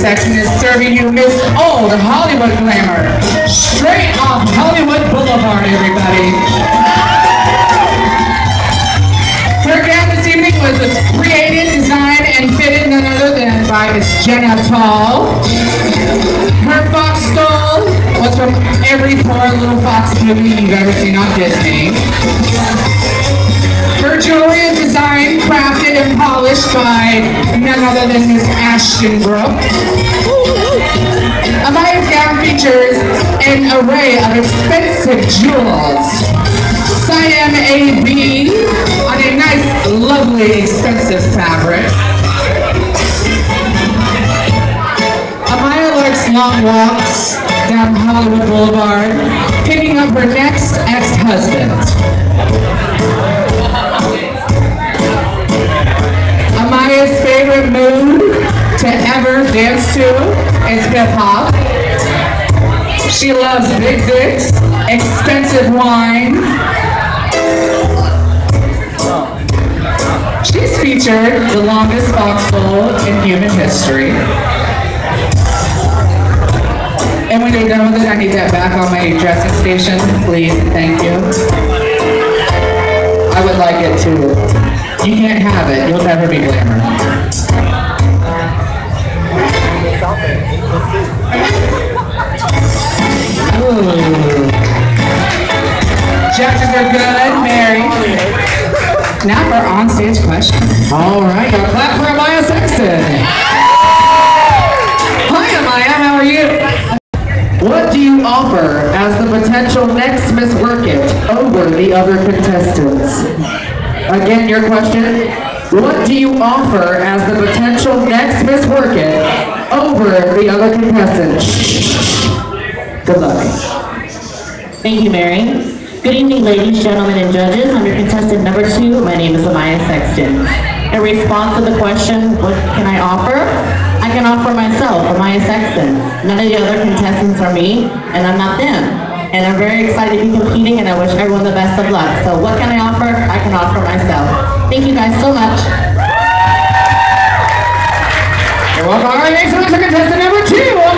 serving you Miss Old Hollywood Glamour. Straight off Hollywood Boulevard, everybody. Her gown this evening was created, designed, and fitted none other than by Miss Jenna Tall. Her fox stole was from every poor little fox movie you've ever seen on Disney. Polished by none other than Miss Ashton Brooke. Amaya's gown features an array of expensive jewels. Siam AB on a nice, lovely, expensive fabric. Amaya likes long walks down Hollywood Boulevard, picking up her next ex-husband. Dance to is hip hop. She loves big dicks, expensive wine. She's featured the longest box foxhole in human history. And when you're done with it, I need that back on my dressing station, please, thank you. I would like it too. You can't have it, you'll never be glamour. Judges are good, Mary. Now for onstage questions. All right, now clap for Amaya Sexton. Hi, Amaya, how are you? What do you offer as the potential next Miss Work It over the other contestants? Again, your question. What do you offer as the potential next Miss Work It over the other contestants? Good luck. Thank you, Mary. Good evening, ladies, gentlemen, and judges. I'm your contestant number two. My name is Amaya Sexton. In response to the question, what can I offer? I can offer myself, Amaya Sexton. None of the other contestants are me, and I'm not them. And I'm very excited to be competing, and I wish everyone the best of luck. So what can I offer? I can offer myself. Thank you guys so much.